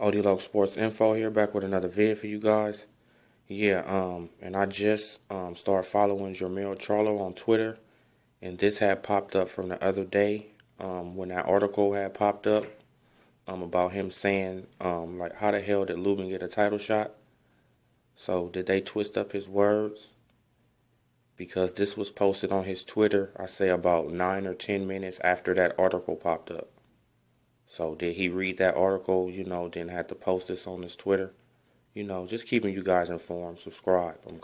Odee Locc Sports Info here, back with another vid for you guys. Yeah, um, and I just um started following Jermell Charlo on Twitter, and this had popped up from the other day, um, when that article had popped up, um, about him saying, um, like, how the hell did Lubin get a title shot? So did they twist up his words? Because this was posted on his Twitter, I say about nine or ten minutes after that article popped up. So did he read that article, you know, then had to post this on his Twitter? You know, just keeping you guys informed. Subscribe. I'm